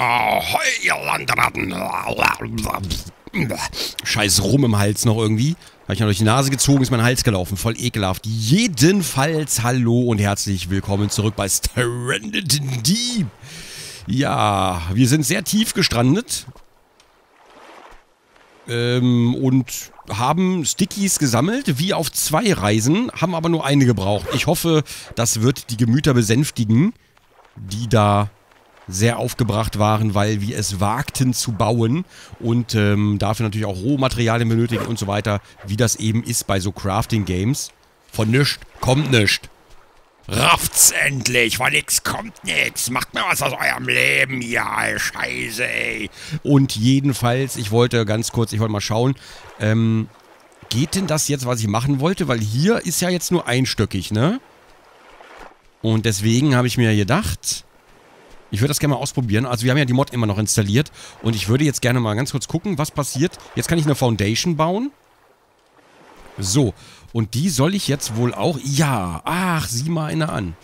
Ahoi, ihr Landratten. Scheiß Rum im Hals noch irgendwie. Habe ich noch durch die Nase gezogen, ist mein Hals gelaufen. Voll ekelhaft. Jedenfalls hallo und herzlich willkommen zurück bei Stranded Deep. Ja, wir sind sehr tief gestrandet. Ähm, und haben Stickies gesammelt, wie auf zwei Reisen, haben aber nur eine gebraucht. Ich hoffe, das wird die Gemüter besänftigen, die da sehr aufgebracht waren, weil wir es wagten zu bauen und ähm, dafür natürlich auch Rohmaterialien benötigen und so weiter, wie das eben ist bei so Crafting-Games. Von nischt kommt nischt. Rafft's endlich, von nix kommt nix. Macht mir was aus eurem Leben, ja, scheiße, ey. Und jedenfalls, ich wollte ganz kurz, ich wollte mal schauen, ähm, geht denn das jetzt, was ich machen wollte? Weil hier ist ja jetzt nur einstöckig, ne? Und deswegen habe ich mir gedacht, ich würde das gerne mal ausprobieren. Also wir haben ja die Mod immer noch installiert. Und ich würde jetzt gerne mal ganz kurz gucken, was passiert. Jetzt kann ich eine Foundation bauen. So. Und die soll ich jetzt wohl auch... Ja. Ach, sieh mal eine an.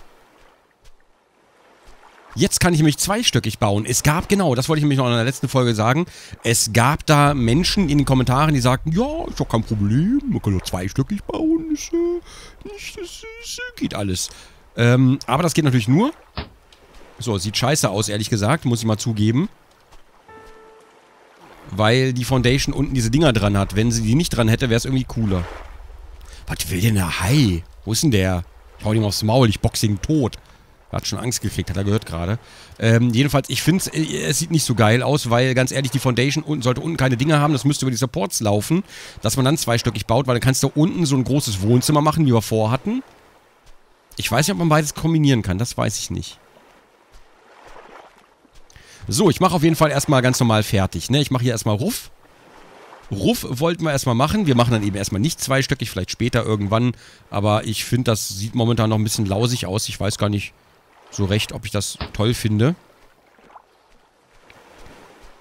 Jetzt kann ich nämlich zweistöckig bauen. Es gab, genau, das wollte ich nämlich noch in der letzten Folge sagen, es gab da Menschen in den Kommentaren, die sagten, ja, ist doch kein Problem, man kann doch zweistöckig bauen, ist, äh, nicht, das, das geht alles. Ähm, aber das geht natürlich nur, so, sieht scheiße aus, ehrlich gesagt, muss ich mal zugeben. Weil die Foundation unten diese Dinger dran hat. Wenn sie die nicht dran hätte, wäre es irgendwie cooler. Was will denn der Hai? Wo ist denn der? Ich hau ihm aufs Maul, ich boxe ihn tot. Er hat schon Angst gekriegt, hat er gehört gerade. Ähm, jedenfalls, ich finde äh, es sieht nicht so geil aus, weil ganz ehrlich, die Foundation unten sollte unten keine Dinger haben. Das müsste über die Supports laufen, dass man dann zweistöckig baut, weil dann kannst du unten so ein großes Wohnzimmer machen, wie wir vorhatten. Ich weiß nicht, ob man beides kombinieren kann, das weiß ich nicht. So, ich mache auf jeden Fall erstmal ganz normal fertig. Ne? Ich mache hier erstmal Ruff. Ruff wollten wir erstmal machen. Wir machen dann eben erstmal nicht zweistöckig, vielleicht später irgendwann. Aber ich finde, das sieht momentan noch ein bisschen lausig aus. Ich weiß gar nicht so recht, ob ich das toll finde.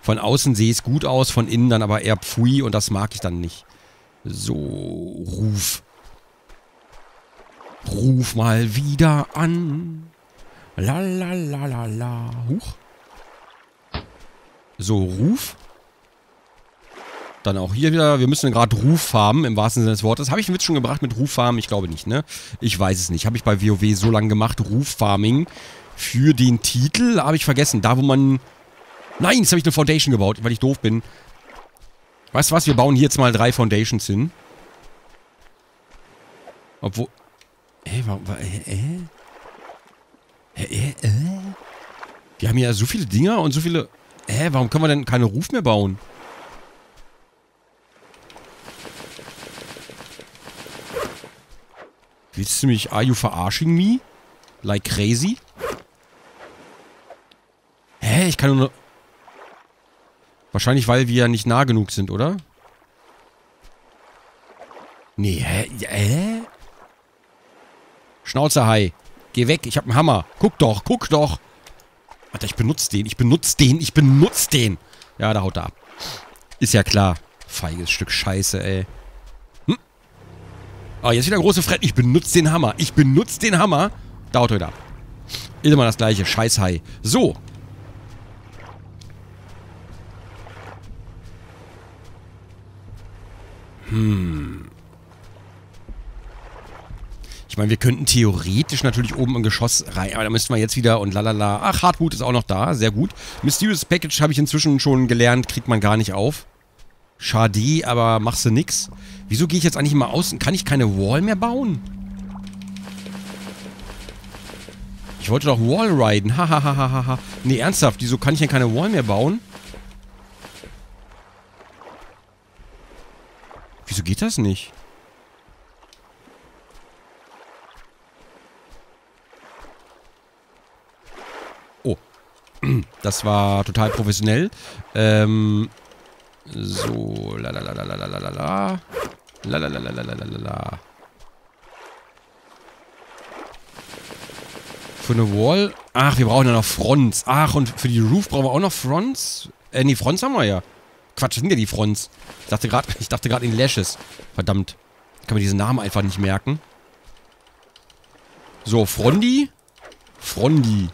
Von außen sehe es gut aus, von innen dann aber eher pfui und das mag ich dann nicht. So, Ruf. Ruf mal wieder an. La la la la la. Huch. So, Ruf. Dann auch hier wieder, wir müssen gerade Ruf farmen, im wahrsten Sinne des Wortes. Habe ich einen Witz schon gebracht mit Ruf farmen? Ich glaube nicht, ne? Ich weiß es nicht. Habe ich bei WoW so lange gemacht, Ruf farming. Für den Titel habe ich vergessen. Da, wo man... Nein, jetzt habe ich eine Foundation gebaut, weil ich doof bin. Weißt du was? Wir bauen hier jetzt mal drei Foundations hin. Obwohl... Hä, warum... Hä? Hä? Hä? Hä? Wir haben ja so viele Dinger und so viele... Hä, warum können wir denn keine Ruf mehr bauen? Willst du mich... Are you verarsching me? Like crazy? Hä, ich kann nur... Wahrscheinlich, weil wir nicht nah genug sind, oder? Nee, hä? Hä? Schnauzerhai. Geh weg, ich hab einen Hammer. Guck doch, guck doch. Alter, ich benutze den, ich benutze den, ich benutze den. Ja, da haut er ab. Ist ja klar. Feiges Stück Scheiße, ey. Hm? Ah, jetzt wieder große Fred. Ich benutze den Hammer. Ich benutze den Hammer. Da haut er wieder ab. Immer das gleiche. Scheißhai. So. Hm. Ich meine, wir könnten theoretisch natürlich oben im Geschoss rein, aber da müssten wir jetzt wieder und lalala. Ach, Hardwood ist auch noch da, sehr gut. Mysterious Package habe ich inzwischen schon gelernt, kriegt man gar nicht auf. Schade, aber machst du nix. Wieso gehe ich jetzt eigentlich mal außen? Kann ich keine Wall mehr bauen? Ich wollte doch Wall riden. Hahaha. nee, ernsthaft, wieso kann ich denn keine Wall mehr bauen? Wieso geht das nicht? Das war total professionell. Ähm, so, la la la la la la la la la. La la la la la la la. Für eine Wall. Ach, wir brauchen ja noch Fronts. Ach, und für die Roof brauchen wir auch noch Fronts? Äh, nee, Fronts haben wir ja. Quatsch, sind ja die Fronts. Ich dachte gerade, ich dachte gerade in Lashes. Verdammt. Ich kann mir diesen Namen einfach nicht merken. So, Frondi. Frondi.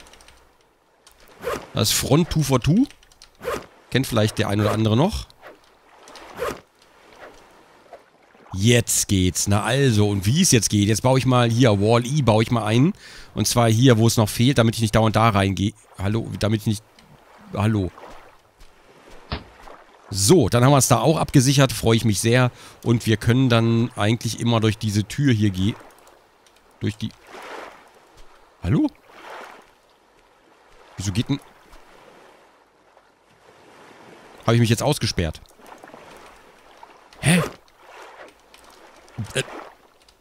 Das ist Front 2 for 2. Kennt vielleicht der ein oder andere noch. Jetzt geht's. Na also, und wie es jetzt geht. Jetzt baue ich mal hier, Wall-E baue ich mal ein. Und zwar hier, wo es noch fehlt, damit ich nicht dauernd da reingehe. Hallo, damit ich nicht... Hallo. So, dann haben wir es da auch abgesichert. Freue ich mich sehr. Und wir können dann eigentlich immer durch diese Tür hier gehen. Durch die... Hallo? Wieso geht denn... Habe ich mich jetzt ausgesperrt? Hä? Äh,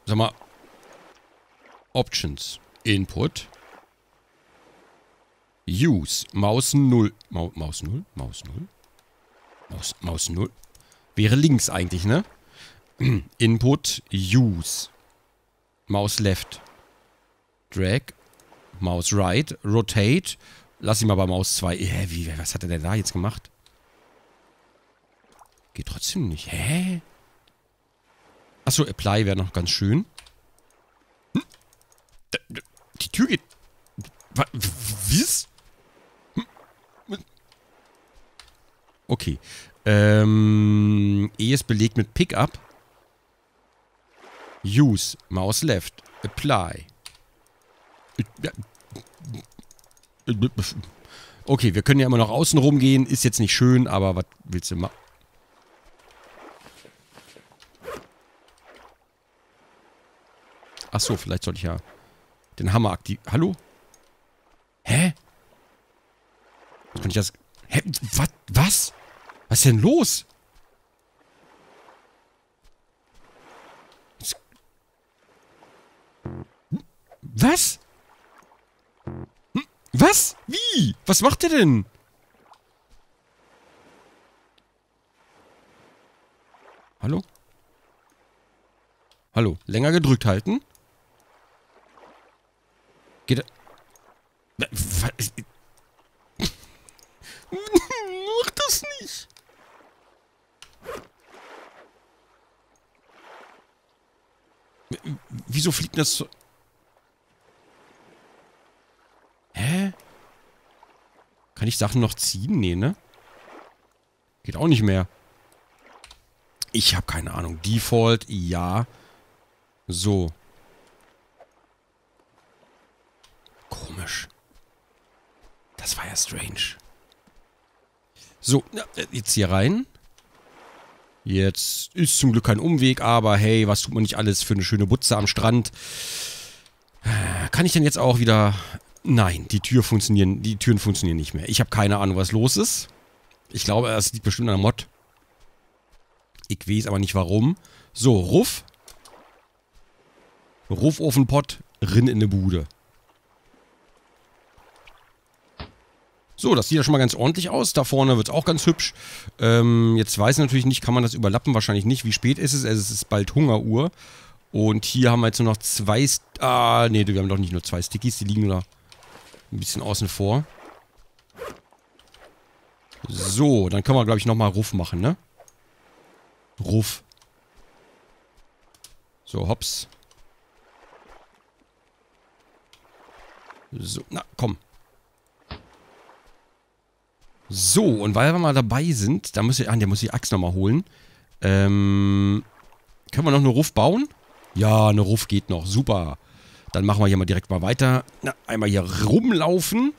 sag mal. Options. Input. Use. Maus 0. Ma Maus 0? Maus 0? Maus, Maus 0? Wäre links eigentlich, ne? Input. Use. Maus left. Drag. Maus right. Rotate. Lass ihn mal bei Maus 2. Hä, wie, was hat er denn da jetzt gemacht? Geht trotzdem nicht. Hä? Achso, Apply wäre noch ganz schön. Hm? Die Tür geht... Was? Hm? Okay. Ähm, E ist belegt mit Pickup. Use. Mouse left. Apply. Okay, wir können ja immer noch außen rumgehen. Ist jetzt nicht schön, aber was willst du machen? Ach so, vielleicht sollte ich ja den Hammer aktivieren. Hallo? Hä? Kann ich das... Hä? Was? Was? Was ist denn los? Was? Was? Wie? Was macht der denn? Hallo? Hallo? Länger gedrückt halten? Geht er... Mach das nicht. Wieso fliegt das so... Hä? Kann ich Sachen noch ziehen? Nee, ne? Geht auch nicht mehr. Ich habe keine Ahnung. Default, ja. So. Komisch. Das war ja strange. So, jetzt hier rein. Jetzt ist zum Glück kein Umweg, aber hey, was tut man nicht alles für eine schöne Butze am Strand? Kann ich denn jetzt auch wieder... Nein, die Tür funktionieren, die Türen funktionieren nicht mehr. Ich habe keine Ahnung, was los ist. Ich glaube, es liegt bestimmt an der Mod. Ich weiß aber nicht warum. So, Ruff. Ruffofenpott, rin in eine Bude. So, das sieht ja schon mal ganz ordentlich aus. Da vorne wird es auch ganz hübsch. Ähm, jetzt weiß ich natürlich nicht, kann man das überlappen? Wahrscheinlich nicht. Wie spät ist es? Also es ist bald Hungeruhr. Und hier haben wir jetzt nur noch zwei... St ah, nee, wir haben doch nicht nur zwei Stickies. Die liegen da ein bisschen außen vor. So, dann können wir, glaube ich, nochmal Ruff machen, ne? Ruff. So, hops. So, na, komm. So, und weil wir mal dabei sind, da muss ich, ah, der muss die Axt nochmal holen. Ähm, können wir noch eine Ruff bauen? Ja, eine Ruff geht noch. Super. Dann machen wir hier mal direkt mal weiter. Na, einmal hier rumlaufen.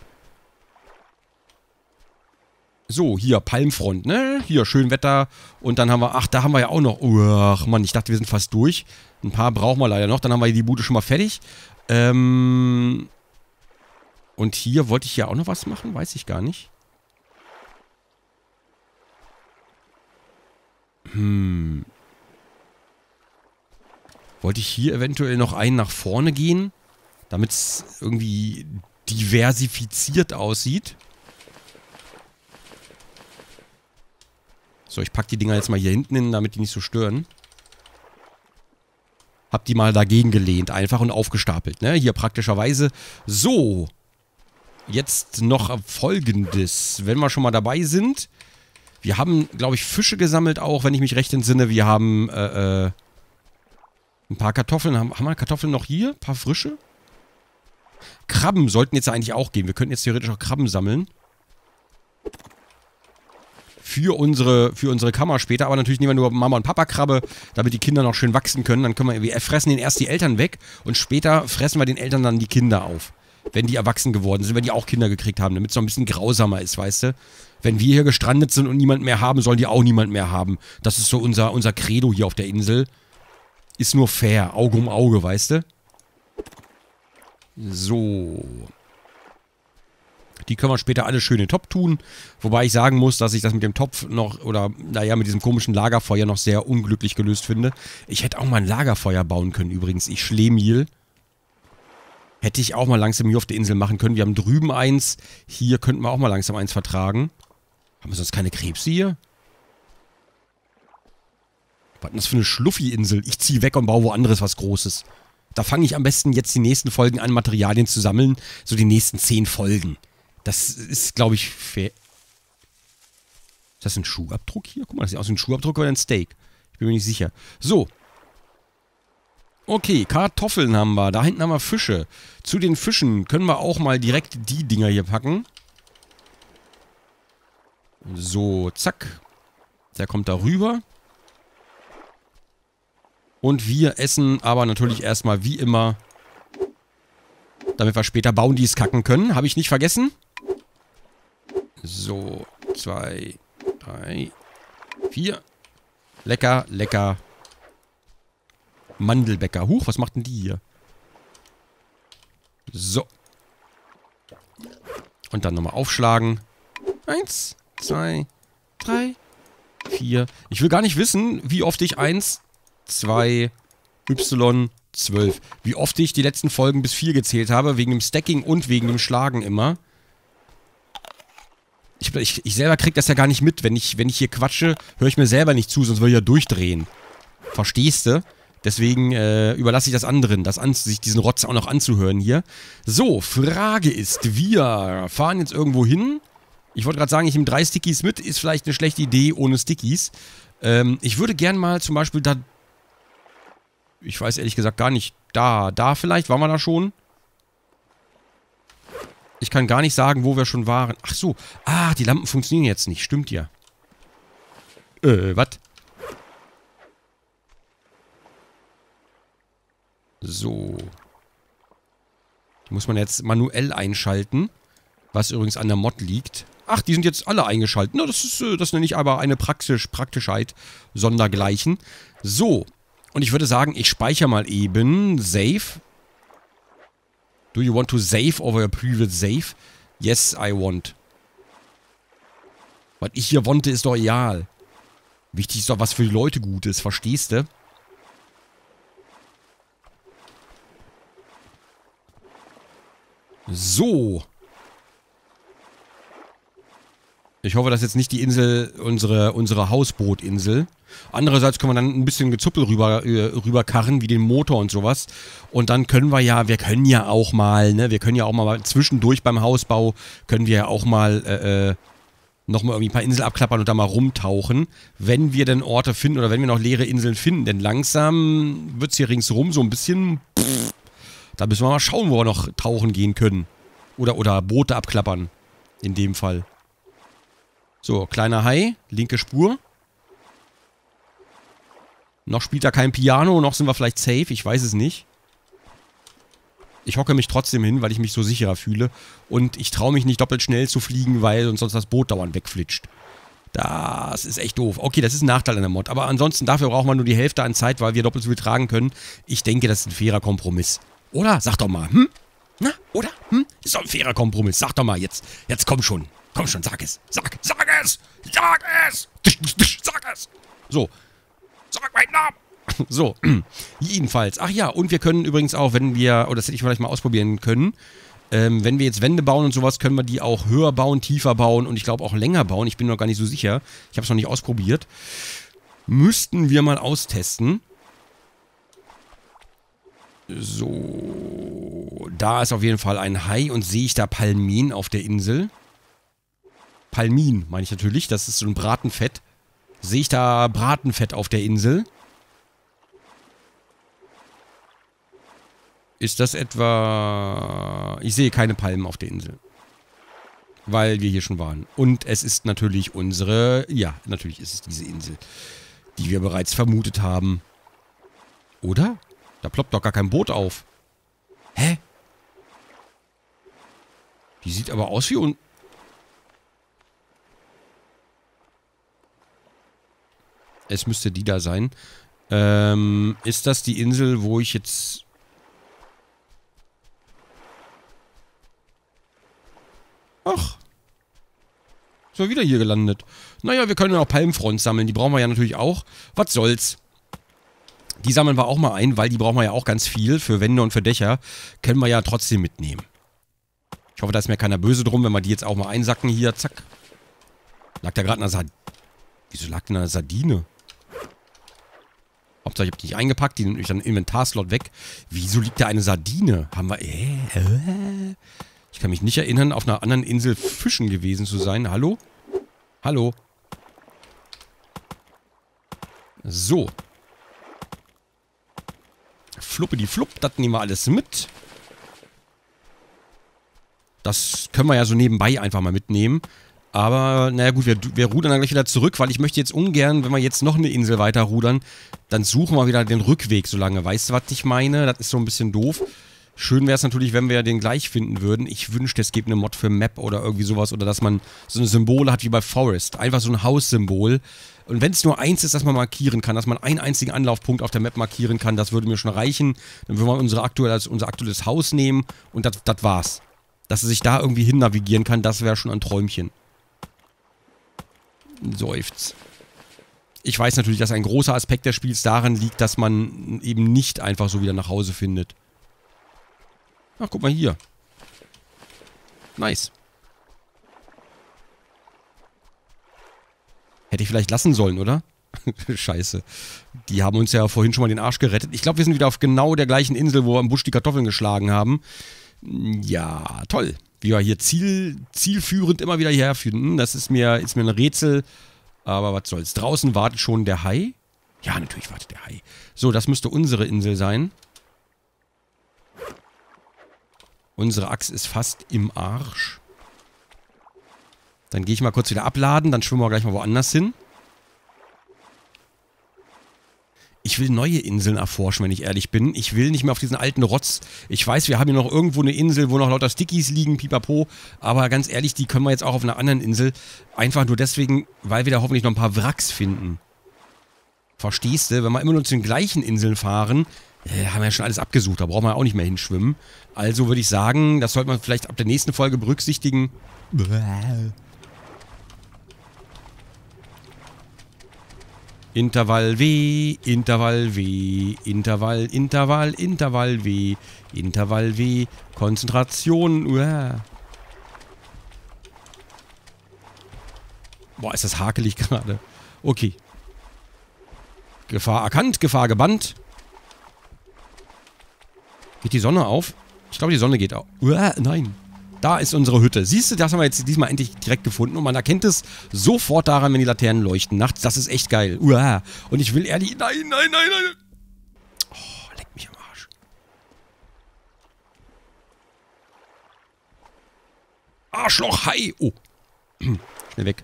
So, hier Palmfront, ne? Hier, schön Wetter. Und dann haben wir, ach, da haben wir ja auch noch, ach Mann, ich dachte, wir sind fast durch. Ein paar brauchen wir leider noch. Dann haben wir die Bude schon mal fertig. Ähm, und hier wollte ich ja auch noch was machen, weiß ich gar nicht. Hm. Wollte ich hier eventuell noch einen nach vorne gehen? Damit es irgendwie diversifiziert aussieht. So, ich packe die Dinger jetzt mal hier hinten hin, damit die nicht so stören. Hab die mal dagegen gelehnt, einfach und aufgestapelt, ne? Hier praktischerweise. So. Jetzt noch folgendes. Wenn wir schon mal dabei sind, wir haben, glaube ich, Fische gesammelt auch, wenn ich mich recht entsinne. Wir haben äh, äh, ein paar Kartoffeln. Haben, haben wir Kartoffeln noch hier? Ein paar frische? Krabben sollten jetzt eigentlich auch gehen. Wir könnten jetzt theoretisch auch Krabben sammeln. für unsere, für unsere Kammer später. Aber natürlich nehmen wir nur Mama und Papa Krabbe, damit die Kinder noch schön wachsen können. Dann können wir, wir fressen den erst die Eltern weg und später fressen wir den Eltern dann die Kinder auf. Wenn die erwachsen geworden sind, wenn die auch Kinder gekriegt haben, damit es noch ein bisschen grausamer ist, weißt du? Wenn wir hier gestrandet sind und niemand mehr haben, sollen die auch niemand mehr haben. Das ist so unser, unser Credo hier auf der Insel. Ist nur fair, Auge um Auge, weißt du? So. Die können wir später alle schön in den Topf tun. Wobei ich sagen muss, dass ich das mit dem Topf noch, oder naja, mit diesem komischen Lagerfeuer noch sehr unglücklich gelöst finde. Ich hätte auch mal ein Lagerfeuer bauen können übrigens. Ich Schlemiel. Hätte ich auch mal langsam hier auf der Insel machen können. Wir haben drüben eins. Hier könnten wir auch mal langsam eins vertragen. Haben wir sonst keine Krebse hier? Was ist das für eine Schluffi-Insel? Ich ziehe weg und baue woanders was Großes. Da fange ich am besten jetzt die nächsten Folgen an, Materialien zu sammeln. So die nächsten zehn Folgen. Das ist, glaube ich, fair. Ist das ein Schuhabdruck hier? Guck mal, das sieht aus wie ein Schuhabdruck oder ein Steak. Ich bin mir nicht sicher. So. Okay, Kartoffeln haben wir. Da hinten haben wir Fische. Zu den Fischen können wir auch mal direkt die Dinger hier packen. So, zack. Der kommt da rüber. Und wir essen aber natürlich erstmal wie immer, damit wir später Bounties kacken können. Habe ich nicht vergessen. So, zwei, drei, vier. Lecker, lecker. Mandelbäcker. Huch, was macht denn die hier? So. Und dann nochmal aufschlagen. Eins, zwei, drei, vier. Ich will gar nicht wissen, wie oft ich eins, zwei, y, zwölf. Wie oft ich die letzten Folgen bis vier gezählt habe, wegen dem Stacking und wegen dem Schlagen immer. Ich, ich, ich selber krieg das ja gar nicht mit. Wenn ich, wenn ich hier quatsche, höre ich mir selber nicht zu, sonst würde ich ja durchdrehen. Verstehst du? Deswegen äh, überlasse ich das anderen, das an, sich diesen Rotz auch noch anzuhören hier. So, Frage ist, wir fahren jetzt irgendwo hin. Ich wollte gerade sagen, ich nehme drei Stickies mit. Ist vielleicht eine schlechte Idee ohne Stickies. Ähm, ich würde gern mal zum Beispiel da... Ich weiß ehrlich gesagt gar nicht. Da, da vielleicht? Waren wir da schon? Ich kann gar nicht sagen, wo wir schon waren. Ach so. Ah, die Lampen funktionieren jetzt nicht. Stimmt ja. Äh, was? So. Die muss man jetzt manuell einschalten. Was übrigens an der Mod liegt. Ach, die sind jetzt alle eingeschaltet. Na, das ist, äh, das nenne ich aber eine Praxisch, Praktischheit sondergleichen. So. Und ich würde sagen, ich speichere mal eben. Save. Do you want to save over your previous save? Yes, I want. Was ich hier wante, ist doch egal. Wichtig ist doch, was für die Leute gut ist, verstehst du? So. Ich hoffe, das ist jetzt nicht die Insel, unsere, unsere Hausbootinsel. Andererseits können wir dann ein bisschen Gezuppel rüber, äh, rüberkarren, wie den Motor und sowas. Und dann können wir ja, wir können ja auch mal, ne, wir können ja auch mal zwischendurch beim Hausbau, können wir ja auch mal, äh, äh nochmal irgendwie ein paar Inseln abklappern und da mal rumtauchen, wenn wir denn Orte finden oder wenn wir noch leere Inseln finden. Denn langsam wird es hier ringsherum so ein bisschen, da müssen wir mal schauen, wo wir noch tauchen gehen können. Oder, oder Boote abklappern, in dem Fall. So, kleiner Hai, linke Spur. Noch spielt er kein Piano, noch sind wir vielleicht safe, ich weiß es nicht. Ich hocke mich trotzdem hin, weil ich mich so sicherer fühle. Und ich traue mich nicht doppelt schnell zu fliegen, weil sonst das Boot dauernd wegflitscht. Das ist echt doof. Okay, das ist ein Nachteil an der Mod. Aber ansonsten, dafür braucht man nur die Hälfte an Zeit, weil wir doppelt so viel tragen können. Ich denke, das ist ein fairer Kompromiss. Oder? Sag doch mal, hm? Na, oder? Hm? Ist doch ein fairer Kompromiss. Sag doch mal jetzt. Jetzt komm schon. Komm schon, sag es. Sag, sag es! Sag es! Sag es! So, Sag meinen Namen! So, jedenfalls. Ach ja, und wir können übrigens auch, wenn wir, oder das hätte ich vielleicht mal ausprobieren können, ähm, wenn wir jetzt Wände bauen und sowas, können wir die auch höher bauen, tiefer bauen und ich glaube auch länger bauen. Ich bin noch gar nicht so sicher. Ich habe es noch nicht ausprobiert. Müssten wir mal austesten. So, da ist auf jeden Fall ein Hai und sehe ich da Palmin auf der Insel. Palmin meine ich natürlich, das ist so ein Bratenfett. Sehe ich da Bratenfett auf der Insel? Ist das etwa... Ich sehe keine Palmen auf der Insel. Weil wir hier schon waren. Und es ist natürlich unsere, ja, natürlich ist es diese Insel, die wir bereits vermutet haben. Oder? Da ploppt doch gar kein Boot auf. Hä? Die sieht aber aus wie un... Es müsste die da sein. Ähm, ist das die Insel, wo ich jetzt... Ach. Ist wieder hier gelandet. Naja, wir können ja auch Palmfront sammeln. Die brauchen wir ja natürlich auch. Was soll's. Die sammeln wir auch mal ein, weil die brauchen wir ja auch ganz viel für Wände und für Dächer. Können wir ja trotzdem mitnehmen. Ich hoffe, da ist mir keiner böse drum, wenn wir die jetzt auch mal einsacken hier. Zack. Lag da gerade eine Sardine. Wieso lag denn eine Sardine? Hauptsache, ich habe die nicht eingepackt, die nehme ich dann Inventarslot weg. Wieso liegt da eine Sardine? Haben wir... Äh? Ich kann mich nicht erinnern, auf einer anderen Insel fischen gewesen zu sein. Hallo? Hallo? So. Fluppe die Flupp, das nehmen wir alles mit. Das können wir ja so nebenbei einfach mal mitnehmen. Aber, naja gut, wir, wir rudern dann gleich wieder zurück, weil ich möchte jetzt ungern, wenn wir jetzt noch eine Insel weiter rudern, dann suchen wir wieder den Rückweg so lange. Weißt du, was ich meine? Das ist so ein bisschen doof. Schön wäre es natürlich, wenn wir den gleich finden würden. Ich wünschte, es gäbe eine Mod für Map oder irgendwie sowas. Oder dass man so eine Symbole hat wie bei Forest. Einfach so ein Haussymbol. Und wenn es nur eins ist, dass man markieren kann, dass man einen einzigen Anlaufpunkt auf der Map markieren kann, das würde mir schon reichen. Dann würden wir unsere aktuelle, unser aktuelles Haus nehmen und das war's. Dass er sich da irgendwie hin navigieren kann, das wäre schon ein Träumchen. Seufzt. Ich weiß natürlich, dass ein großer Aspekt des Spiels daran liegt, dass man eben nicht einfach so wieder nach Hause findet. Ach, guck mal hier. Nice. Hätte ich vielleicht lassen sollen, oder? Scheiße. Die haben uns ja vorhin schon mal den Arsch gerettet. Ich glaube, wir sind wieder auf genau der gleichen Insel, wo wir im Busch die Kartoffeln geschlagen haben. Ja, toll wie wir hier ziel, zielführend immer wieder hierher finden. Das ist mir, ist mir ein Rätsel. Aber was soll's. Draußen wartet schon der Hai. Ja, natürlich wartet der Hai. So, das müsste unsere Insel sein. Unsere Axt ist fast im Arsch. Dann gehe ich mal kurz wieder abladen. Dann schwimmen wir gleich mal woanders hin. Ich will neue Inseln erforschen, wenn ich ehrlich bin. Ich will nicht mehr auf diesen alten Rotz. Ich weiß, wir haben hier noch irgendwo eine Insel, wo noch lauter Stickies liegen, pipapo. Aber ganz ehrlich, die können wir jetzt auch auf einer anderen Insel. Einfach nur deswegen, weil wir da hoffentlich noch ein paar Wracks finden. Verstehst du? Wenn wir immer nur zu den gleichen Inseln fahren, äh, haben wir ja schon alles abgesucht. Da brauchen wir auch nicht mehr hinschwimmen. Also würde ich sagen, das sollte man vielleicht ab der nächsten Folge berücksichtigen. Bäh. Intervall W, Intervall W, Intervall, Intervall, Intervall W, Intervall W, Konzentration. Uah. Boah, ist das hakelig gerade. Okay. Gefahr erkannt, Gefahr gebannt. Geht die Sonne auf? Ich glaube, die Sonne geht auf. Uah, nein. Da ist unsere Hütte. Siehst du, das haben wir jetzt diesmal endlich direkt gefunden. Und man erkennt es sofort daran, wenn die Laternen leuchten nachts. Das ist echt geil. Uah. Und ich will ehrlich... Nein, nein, nein, nein. Oh, leck mich am Arsch. Arschloch, Hai. Oh. Schnell weg.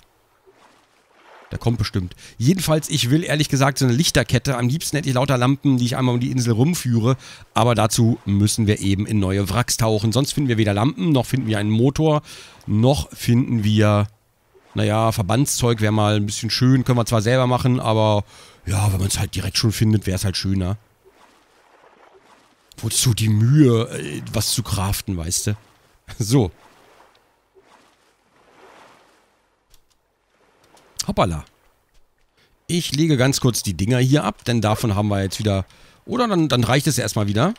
Der kommt bestimmt. Jedenfalls, ich will ehrlich gesagt so eine Lichterkette. Am liebsten hätte ich lauter Lampen, die ich einmal um die Insel rumführe. Aber dazu müssen wir eben in neue Wracks tauchen. Sonst finden wir weder Lampen, noch finden wir einen Motor, noch finden wir, naja, Verbandszeug wäre mal ein bisschen schön. Können wir zwar selber machen, aber ja, wenn man es halt direkt schon findet, wäre es halt schöner. Wozu die Mühe, äh, was zu craften, weißt du? So, Hoppala. Ich lege ganz kurz die Dinger hier ab, denn davon haben wir jetzt wieder... Oder dann, dann reicht es erstmal wieder.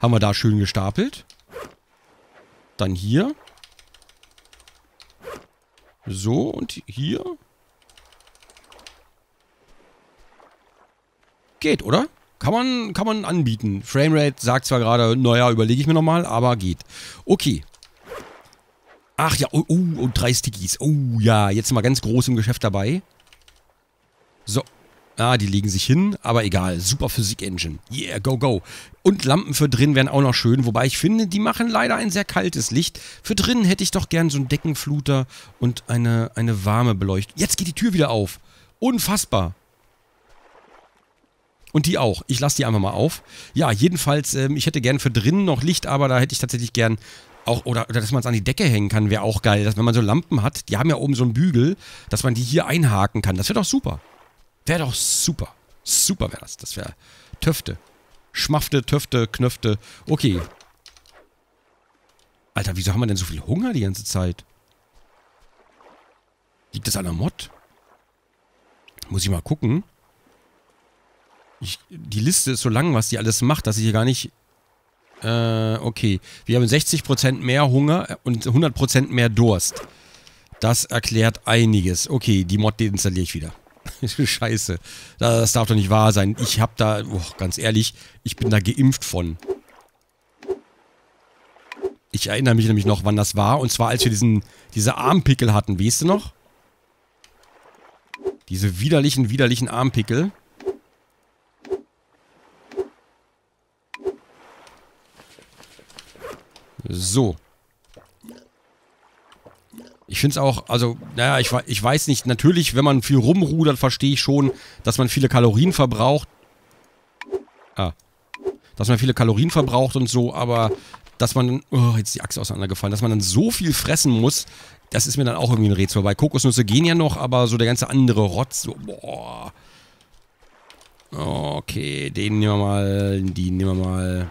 Haben wir da schön gestapelt. Dann hier. So, und hier. Geht, oder? Kann man, kann man anbieten. Framerate sagt zwar gerade, naja, überlege ich mir nochmal, aber geht. Okay. Ach ja, oh, oh, und drei Stickies. Oh ja, jetzt wir ganz groß im Geschäft dabei. So. Ah, die legen sich hin, aber egal. Super Physik-Engine. Yeah, go, go. Und Lampen für drin wären auch noch schön, wobei ich finde, die machen leider ein sehr kaltes Licht. Für drinnen hätte ich doch gern so einen Deckenfluter und eine, eine warme Beleuchtung. Jetzt geht die Tür wieder auf. Unfassbar. Und die auch. Ich lasse die einfach mal auf. Ja, jedenfalls, ähm, ich hätte gern für drinnen noch Licht, aber da hätte ich tatsächlich gern auch, oder, oder dass man es an die Decke hängen kann, wäre auch geil. Dass, wenn man so Lampen hat, die haben ja oben so einen Bügel, dass man die hier einhaken kann. Das wäre doch super. Wäre doch super. Super wäre das. Das wäre Töfte. Schmafte, Töfte, Knöfte. Okay. Alter, wieso haben wir denn so viel Hunger die ganze Zeit? Liegt das an der Mod? Muss ich mal gucken. Ich, die Liste ist so lang, was die alles macht, dass ich hier gar nicht... Äh, okay. Wir haben 60% mehr Hunger und 100% mehr Durst. Das erklärt einiges. Okay, die Mod deinstalliere ich wieder. Scheiße. Das darf doch nicht wahr sein. Ich hab da, oh, ganz ehrlich, ich bin da geimpft von. Ich erinnere mich nämlich noch, wann das war. Und zwar, als wir diesen, diese Armpickel hatten. Weißt du noch? Diese widerlichen, widerlichen Armpickel. So. Ich finde es auch, also, naja, ich, ich weiß nicht, natürlich, wenn man viel rumrudert, verstehe ich schon, dass man viele Kalorien verbraucht. Ah. Dass man viele Kalorien verbraucht und so, aber dass man, oh, jetzt ist die Achse auseinandergefallen, dass man dann so viel fressen muss, das ist mir dann auch irgendwie ein Rätsel. Weil Kokosnüsse gehen ja noch, aber so der ganze andere Rotz, so, boah. Okay, den nehmen wir mal, die nehmen wir mal.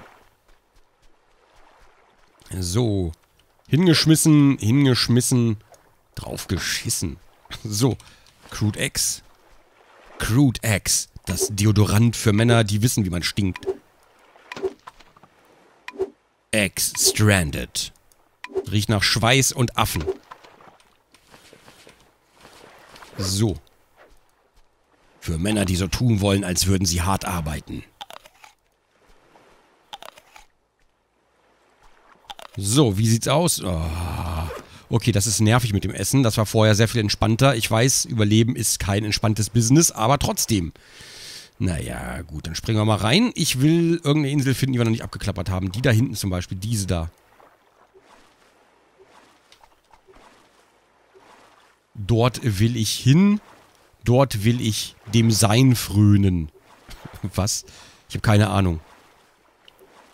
So. Hingeschmissen, hingeschmissen. Drauf geschissen. So, Crude X. Crude X. Das Deodorant für Männer, die wissen, wie man stinkt. X Stranded. Riecht nach Schweiß und Affen. So. Für Männer, die so tun wollen, als würden sie hart arbeiten. So, wie sieht's aus? Oh. Okay, das ist nervig mit dem Essen. Das war vorher sehr viel entspannter. Ich weiß, Überleben ist kein entspanntes Business, aber trotzdem. Naja, gut, dann springen wir mal rein. Ich will irgendeine Insel finden, die wir noch nicht abgeklappert haben. Die da hinten zum Beispiel, diese da. Dort will ich hin. Dort will ich dem Sein frönen. Was? Ich habe keine Ahnung.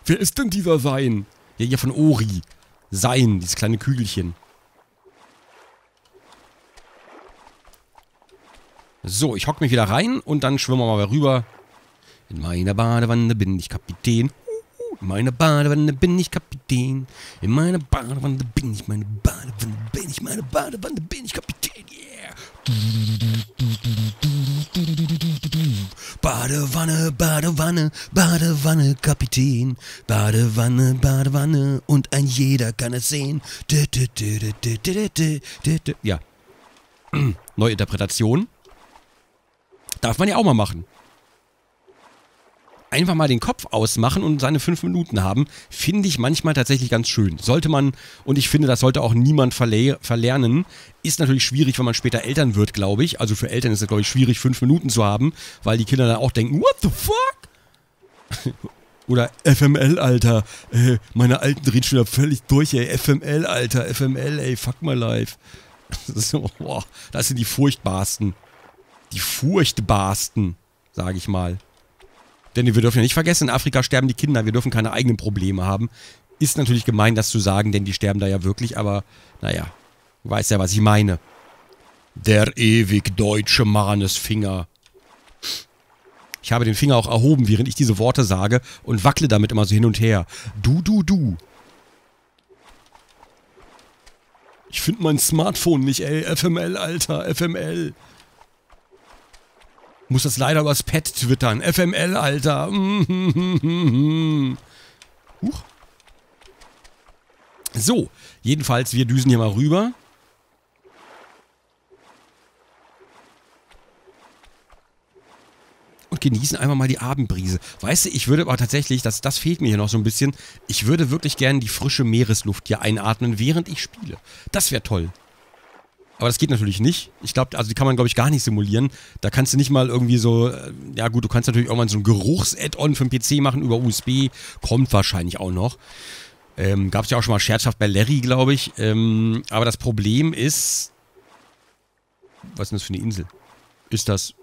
Wer ist denn dieser Sein? Ja, hier von Ori. Sein, dieses kleine Kügelchen. So, ich hock mich wieder rein und dann schwimmen wir mal rüber. In meiner Badewanne bin ich Kapitän. In meiner Badewanne bin ich Kapitän. In meiner Badewanne bin ich meine Badewanne bin ich meine Badewanne bin ich Kapitän. Yeah. Badewanne, Badewanne, Badewanne, Kapitän. Badewanne, Badewanne und ein jeder kann es sehen. Ja. Neuinterpretation. Darf man ja auch mal machen. Einfach mal den Kopf ausmachen und seine fünf Minuten haben, finde ich manchmal tatsächlich ganz schön. Sollte man, und ich finde, das sollte auch niemand verle verlernen, ist natürlich schwierig, wenn man später Eltern wird, glaube ich. Also für Eltern ist es, glaube ich, schwierig, fünf Minuten zu haben, weil die Kinder dann auch denken, what the fuck? Oder FML, Alter. Äh, meine Alten drehen schon völlig durch, ey. FML, Alter. FML, ey. Fuck my life. so, boah. Das sind die furchtbarsten die furchtbarsten, sage ich mal. Denn wir dürfen ja nicht vergessen, in Afrika sterben die Kinder, wir dürfen keine eigenen Probleme haben. Ist natürlich gemein, das zu sagen, denn die sterben da ja wirklich, aber naja, du weißt ja, was ich meine. Der ewig deutsche Mannesfinger. Ich habe den Finger auch erhoben, während ich diese Worte sage und wackle damit immer so hin und her. Du, du, du. Ich finde mein Smartphone nicht, ey. FML, Alter. FML. Muss das leider übers Pad twittern. FML, Alter. Huch. So, jedenfalls, wir düsen hier mal rüber. und genießen einfach mal die Abendbrise. Weißt du, ich würde aber tatsächlich, das, das fehlt mir hier noch so ein bisschen, ich würde wirklich gerne die frische Meeresluft hier einatmen, während ich spiele. Das wäre toll. Aber das geht natürlich nicht. Ich glaube, also die kann man, glaube ich, gar nicht simulieren. Da kannst du nicht mal irgendwie so, äh, ja gut, du kannst natürlich irgendwann so ein Geruchs-Add-on für den PC machen über USB. Kommt wahrscheinlich auch noch. Ähm, Gab es ja auch schon mal scherzhaft bei Larry, glaube ich. Ähm, aber das Problem ist... Was ist denn das für eine Insel? Ist das...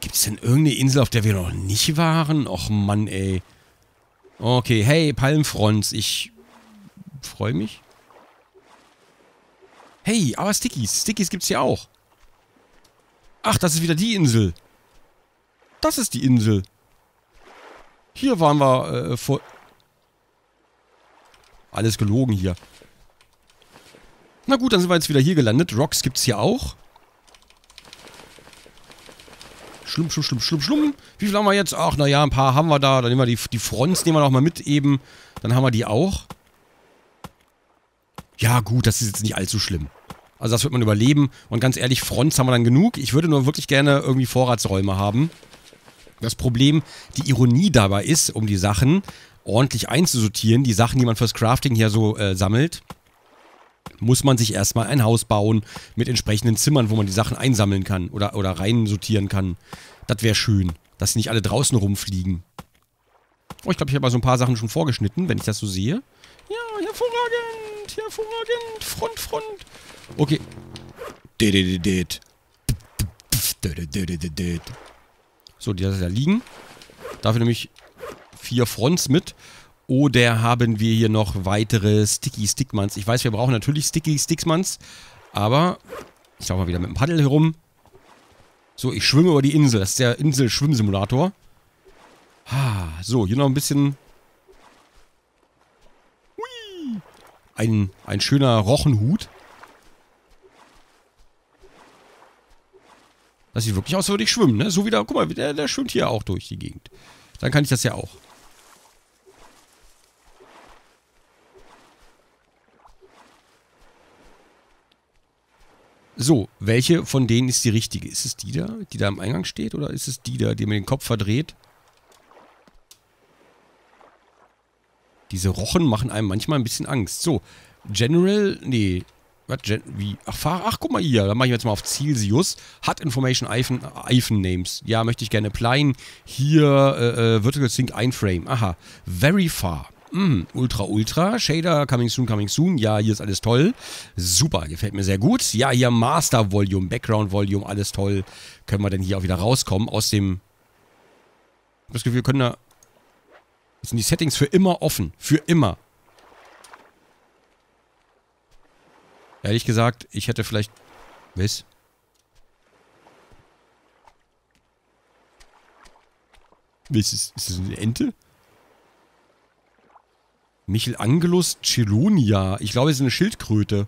Gibt es denn irgendeine Insel, auf der wir noch nicht waren? Och Mann, ey. Okay, hey, Palmfronts, ich freue mich. Hey, aber Stickies. Stickies gibt's hier auch. Ach, das ist wieder die Insel. Das ist die Insel. Hier waren wir äh, vor... Alles gelogen hier. Na gut, dann sind wir jetzt wieder hier gelandet. Rocks gibt's hier auch. Schlumm, schlumm, schlumm, schlumm, schlumm. Wie viel haben wir jetzt? Ach, naja, ein paar haben wir da. Dann nehmen wir die, die Fronts, nehmen wir noch mit eben. Dann haben wir die auch. Ja, gut, das ist jetzt nicht allzu schlimm. Also das wird man überleben. Und ganz ehrlich, Fronts haben wir dann genug. Ich würde nur wirklich gerne irgendwie Vorratsräume haben. Das Problem, die Ironie dabei ist, um die Sachen ordentlich einzusortieren, die Sachen, die man fürs Crafting hier so äh, sammelt, muss man sich erstmal ein Haus bauen mit entsprechenden Zimmern, wo man die Sachen einsammeln kann oder, oder reinsortieren kann. Das wäre schön, dass nicht alle draußen rumfliegen. Oh, ich glaube, ich habe mal so ein paar Sachen schon vorgeschnitten, wenn ich das so sehe. Ja, hervorragend, hervorragend, Front, Front. Okay. So, die lasse ich da liegen. Dafür nehme ich vier Fronts mit. Oder haben wir hier noch weitere Sticky Stickmans? Ich weiß, wir brauchen natürlich Sticky Stickmans. Aber ich laufe mal wieder mit dem Paddel herum. So, ich schwimme über die Insel. Das ist der Insel-Schwimmsimulator. So, hier noch ein bisschen... Ein, ein schöner Rochenhut. Das sieht wirklich aus, als würde ich schwimmen, ne? So wie der, guck mal, der, der schwimmt hier auch durch die Gegend. Dann kann ich das ja auch. So, welche von denen ist die richtige? Ist es die da, die da am Eingang steht? Oder ist es die da, die mir den Kopf verdreht? Diese Rochen machen einem manchmal ein bisschen Angst. So, General, nee, was, Gen wie, ach, fahr, ach, guck mal hier, da mache ich jetzt mal auf Celsius. Hat Information Iphone, iPhone Names. Ja, möchte ich gerne applyen. Hier, äh, äh, Vertical Sync Einframe. Aha, very far. Mm, ultra, ultra. Shader, coming soon, coming soon. Ja, hier ist alles toll. Super, gefällt mir sehr gut. Ja, hier Master Volume, Background Volume, alles toll. Können wir denn hier auch wieder rauskommen aus dem... Ich das Gefühl, wir können da... Sind die Settings für immer offen. Für immer. Ehrlich gesagt, ich hätte vielleicht... Was? Ist das, ist das eine Ente? Michelangelus Chelonia. Ich glaube, es ist eine Schildkröte.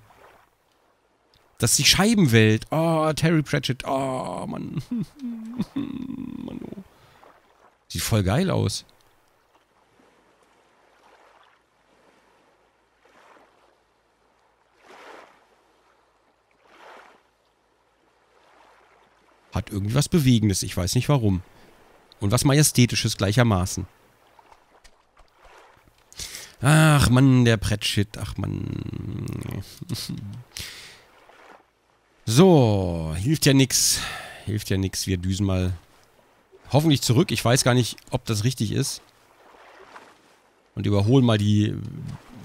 Das ist die Scheibenwelt. Oh, Terry Pratchett. Oh, Mann. Mann oh. Sieht voll geil aus. Hat irgendwie was Bewegendes. Ich weiß nicht warum. Und was Majestätisches gleichermaßen. Ach Mann, der Pratchett. Ach Mann. So, hilft ja nix. Hilft ja nix. Wir düsen mal hoffentlich zurück. Ich weiß gar nicht, ob das richtig ist. Und überholen mal die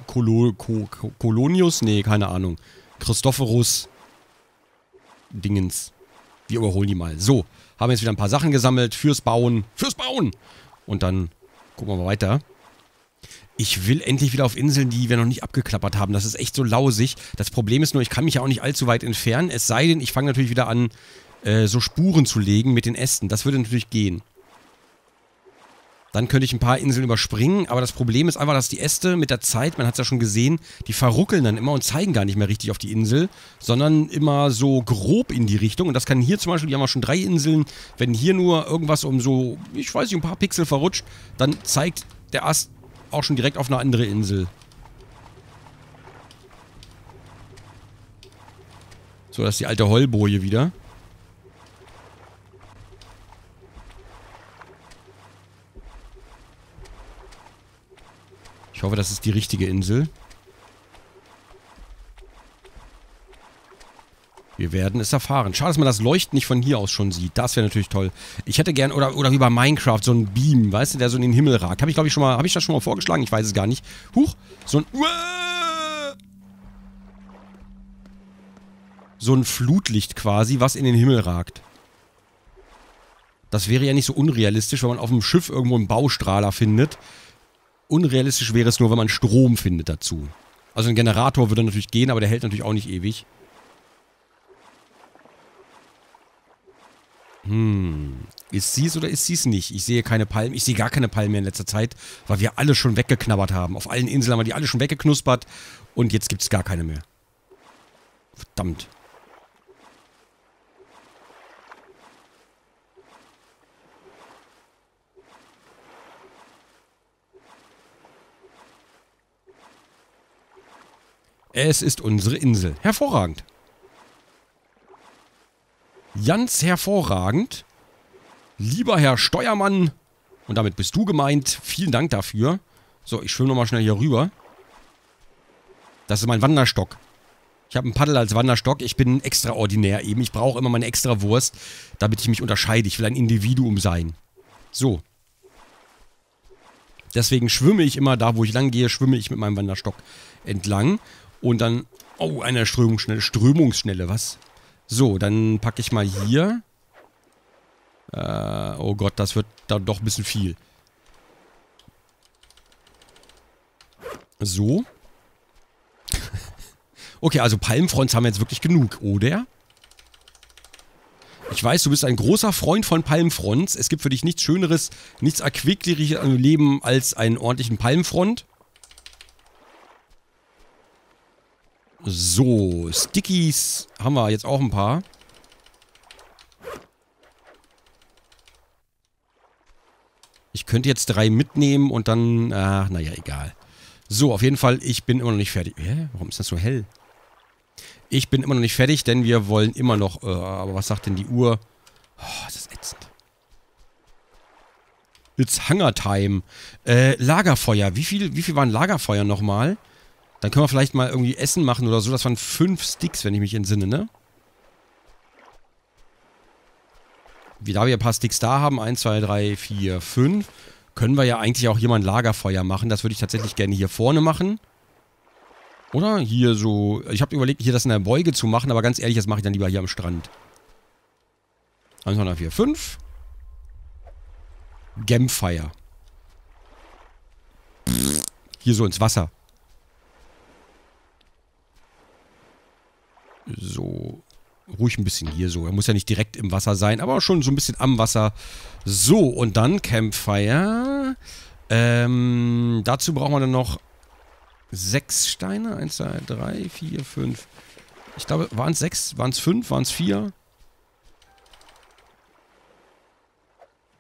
Kolo Ko Kolonius? Nee, keine Ahnung. Christophorus Dingens. Wir überholen die mal. So, haben jetzt wieder ein paar Sachen gesammelt fürs Bauen. Fürs Bauen! Und dann gucken wir mal weiter. Ich will endlich wieder auf Inseln, die wir noch nicht abgeklappert haben. Das ist echt so lausig. Das Problem ist nur, ich kann mich ja auch nicht allzu weit entfernen. Es sei denn, ich fange natürlich wieder an, äh, so Spuren zu legen mit den Ästen. Das würde natürlich gehen. Dann könnte ich ein paar Inseln überspringen, aber das Problem ist einfach, dass die Äste mit der Zeit, man hat es ja schon gesehen, die verruckeln dann immer und zeigen gar nicht mehr richtig auf die Insel, sondern immer so grob in die Richtung. Und das kann hier zum Beispiel, die haben wir schon drei Inseln, wenn hier nur irgendwas um so, ich weiß nicht, ein paar Pixel verrutscht, dann zeigt der Ast auch schon direkt auf eine andere Insel. So, das ist die alte Heulboje wieder. Ich hoffe, das ist die richtige Insel. Wir werden es erfahren. Schade, dass man das Leuchten nicht von hier aus schon sieht. Das wäre natürlich toll. Ich hätte gern, oder, oder wie bei Minecraft, so ein Beam, weißt du, der so in den Himmel ragt. Habe ich, glaube ich, schon mal, habe ich das schon mal vorgeschlagen? Ich weiß es gar nicht. Huch, so ein... So ein Flutlicht quasi, was in den Himmel ragt. Das wäre ja nicht so unrealistisch, wenn man auf dem Schiff irgendwo einen Baustrahler findet, Unrealistisch wäre es nur, wenn man Strom findet dazu. Also ein Generator würde natürlich gehen, aber der hält natürlich auch nicht ewig. Hm. Ist sie es oder ist sie es nicht? Ich sehe keine Palmen. Ich sehe gar keine Palmen mehr in letzter Zeit, weil wir alle schon weggeknabbert haben. Auf allen Inseln haben wir die alle schon weggeknuspert und jetzt gibt es gar keine mehr. Verdammt. Es ist unsere Insel. Hervorragend. Ganz hervorragend. Lieber Herr Steuermann, und damit bist du gemeint, vielen Dank dafür. So, ich schwimme nochmal schnell hier rüber. Das ist mein Wanderstock. Ich habe ein Paddel als Wanderstock. Ich bin extraordinär eben. Ich brauche immer meine extra Wurst, damit ich mich unterscheide. Ich will ein Individuum sein. So. Deswegen schwimme ich immer da, wo ich lang gehe, schwimme ich mit meinem Wanderstock entlang. Und dann... Oh, eine Strömungsschnelle. Strömungsschnelle, was? So, dann packe ich mal hier. Äh, oh Gott, das wird dann doch ein bisschen viel. So. okay, also Palmfronts haben wir jetzt wirklich genug, oder? Ich weiß, du bist ein großer Freund von Palmfronts. Es gibt für dich nichts Schöneres, nichts erquicklicheres im Leben als einen ordentlichen Palmfront. So, Stickies haben wir jetzt auch ein paar. Ich könnte jetzt drei mitnehmen und dann... Ach, naja, egal. So, auf jeden Fall, ich bin immer noch nicht fertig. Hä? Warum ist das so hell? Ich bin immer noch nicht fertig, denn wir wollen immer noch... Äh, aber was sagt denn die Uhr? Oh, das ist ätzend. It's Hunger Time. Äh, Lagerfeuer. Wie viel, wie viel waren Lagerfeuer nochmal? Dann können wir vielleicht mal irgendwie Essen machen oder so. Das waren fünf Sticks, wenn ich mich entsinne, ne? Wie da wir ein paar Sticks da haben, 1, 2, 3, 4, 5, können wir ja eigentlich auch hier mal ein Lagerfeuer machen. Das würde ich tatsächlich gerne hier vorne machen. Oder hier so... Ich habe überlegt, hier das in der Beuge zu machen, aber ganz ehrlich, das mache ich dann lieber hier am Strand. 1, 2, 3, 4, 5. Campfire. Hier so ins Wasser. So, ruhig ein bisschen hier so. Er muss ja nicht direkt im Wasser sein, aber schon so ein bisschen am Wasser. So, und dann Campfire. Ähm, dazu brauchen wir dann noch sechs Steine. Eins, zwei, drei, vier, fünf. Ich glaube, waren es sechs? Waren es fünf? Waren es vier?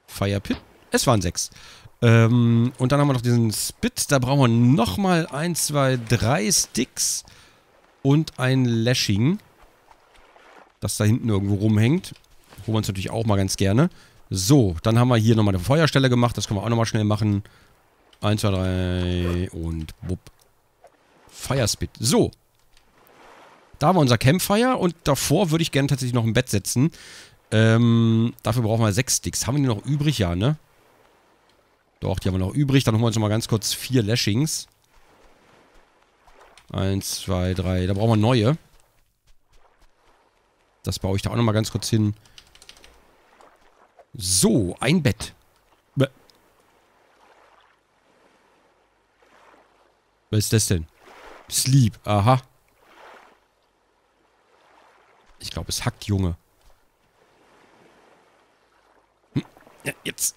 Fire Pit? Es waren sechs. Ähm, und dann haben wir noch diesen Spit. Da brauchen wir nochmal eins, zwei, drei Sticks und ein Lashing, das da hinten irgendwo rumhängt. Holen wir uns natürlich auch mal ganz gerne. So, dann haben wir hier nochmal eine Feuerstelle gemacht. Das können wir auch nochmal schnell machen. 1, 2, 3 und wupp. Firespit. So. Da haben wir unser Campfire und davor würde ich gerne tatsächlich noch ein Bett setzen. Ähm, dafür brauchen wir sechs Sticks. Haben wir die noch übrig? Ja, ne? Doch, die haben wir noch übrig. Dann holen wir uns nochmal ganz kurz vier Lashings. Eins, zwei, drei. Da brauchen wir neue. Das baue ich da auch nochmal ganz kurz hin. So, ein Bett. Bäh. Was ist das denn? Sleep, aha. Ich glaube, es hackt, Junge. Hm, ja, jetzt.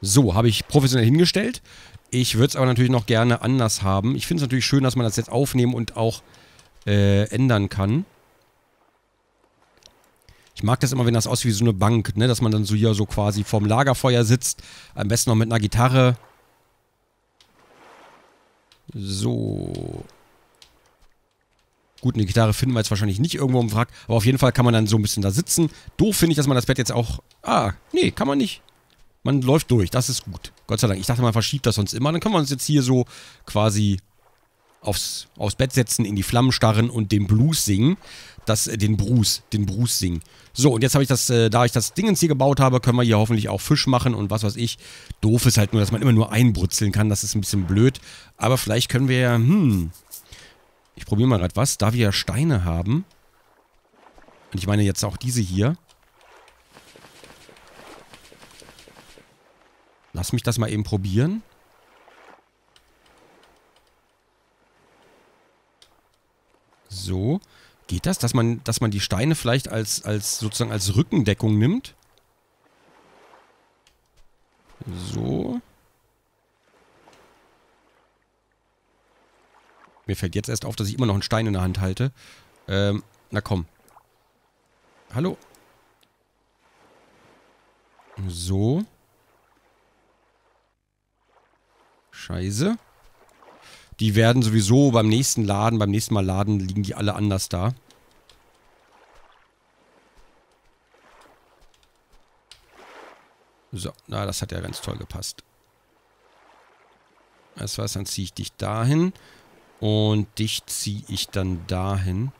So, habe ich professionell hingestellt. Ich würde es aber natürlich noch gerne anders haben. Ich finde es natürlich schön, dass man das jetzt aufnehmen und auch äh, ändern kann. Ich mag das immer, wenn das aussieht wie so eine Bank, ne? Dass man dann so hier so quasi vorm Lagerfeuer sitzt. Am besten noch mit einer Gitarre. So. Gut, eine Gitarre finden wir jetzt wahrscheinlich nicht irgendwo im Wrack. Aber auf jeden Fall kann man dann so ein bisschen da sitzen. Doof finde ich, dass man das Bett jetzt auch... Ah, nee, kann man nicht. Man läuft durch, das ist gut. Gott sei Dank. Ich dachte, man verschiebt das sonst immer. Dann können wir uns jetzt hier so quasi aufs, aufs Bett setzen, in die Flammen starren und den Blues singen. Das, äh, den Bruce, den Bruce singen. So, und jetzt habe ich das, äh, da ich das Dingens hier gebaut habe, können wir hier hoffentlich auch Fisch machen und was weiß ich. Doof ist halt nur, dass man immer nur einbrutzeln kann. Das ist ein bisschen blöd. Aber vielleicht können wir ja, hm. Ich probiere mal gerade was. Da wir ja Steine haben. Und ich meine jetzt auch diese hier. Lass mich das mal eben probieren. So. Geht das, dass man, dass man die Steine vielleicht als, als sozusagen als Rückendeckung nimmt? So. Mir fällt jetzt erst auf, dass ich immer noch einen Stein in der Hand halte. Ähm, na komm. Hallo? So. Scheiße. Die werden sowieso beim nächsten Laden, beim nächsten Mal laden, liegen die alle anders da. So, na, das hat ja ganz toll gepasst. Das was, dann ziehe ich dich dahin. Und dich ziehe ich dann dahin.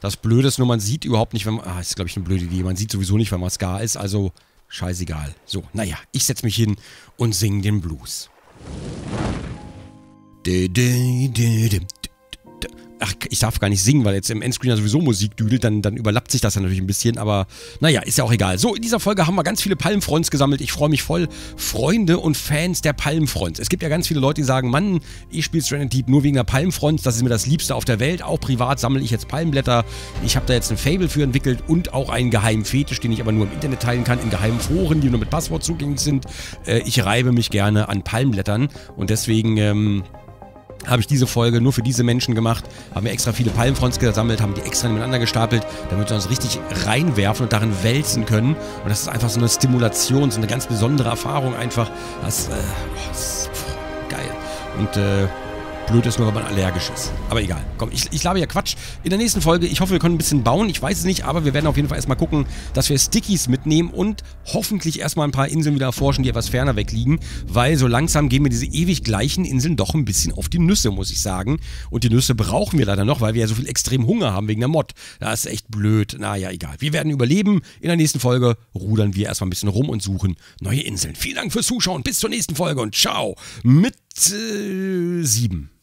Das Blöde ist nur, man sieht überhaupt nicht, wenn man... Ah, ist glaube ich eine blöde Idee. Man sieht sowieso nicht, wenn man Ska ist. Also Scheißegal. So, naja, ich setze mich hin und singe den Blues. Ach, ich darf gar nicht singen, weil jetzt im Endscreener sowieso Musik düdelt, dann, dann überlappt sich das ja natürlich ein bisschen, aber naja, ist ja auch egal. So, in dieser Folge haben wir ganz viele Palmfronts gesammelt. Ich freue mich voll. Freunde und Fans der Palmfronts. Es gibt ja ganz viele Leute, die sagen, Mann, ich spiele Stranded Deep nur wegen der Palmfronts, das ist mir das Liebste auf der Welt. Auch privat sammle ich jetzt Palmblätter. Ich habe da jetzt ein Fable für entwickelt und auch einen geheimen Fetisch, den ich aber nur im Internet teilen kann, in geheimen Foren, die nur mit Passwort zugänglich sind. Äh, ich reibe mich gerne an Palmblättern und deswegen... Ähm, habe ich diese Folge nur für diese Menschen gemacht, haben wir extra viele Palmfronts gesammelt, haben die extra nebeneinander gestapelt, damit wir uns richtig reinwerfen und darin wälzen können. Und das ist einfach so eine Stimulation, so eine ganz besondere Erfahrung einfach. Das, äh, oh, das ist pff, geil. Und äh, Blöd ist nur, wenn man allergisch ist. Aber egal. Komm, ich, ich labe ja Quatsch. In der nächsten Folge, ich hoffe, wir können ein bisschen bauen. Ich weiß es nicht, aber wir werden auf jeden Fall erstmal gucken, dass wir Stickies mitnehmen und hoffentlich erstmal ein paar Inseln wieder erforschen, die etwas ferner weg liegen. Weil so langsam gehen mir diese ewig gleichen Inseln doch ein bisschen auf die Nüsse, muss ich sagen. Und die Nüsse brauchen wir leider noch, weil wir ja so viel extrem Hunger haben wegen der Mod. Das ist echt blöd. Naja, egal. Wir werden überleben. In der nächsten Folge rudern wir erstmal ein bisschen rum und suchen neue Inseln. Vielen Dank fürs Zuschauen. Bis zur nächsten Folge und ciao mit äh, sieben.